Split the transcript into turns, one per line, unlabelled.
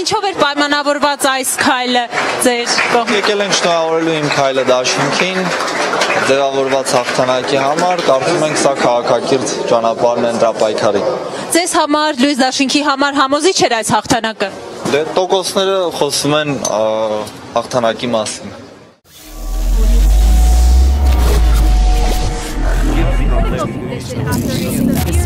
Ինչով էր պայմանավորված այս քայլը ձեր կողմից։
Եկել ենք շնորհավորելու իմ քայլը դաշինքին ձևավորված հաղթանակի համար, կարծում ենք սա քաղաքակիրթ ճանապարհն է դրա պայքարի։
Ձեզ համար Լյուիս Դաշինքի համար համոզիչ էր այս հաղթանակը։
Դե տոկոսները խոսում են ա, հաղթանակի մասին։
After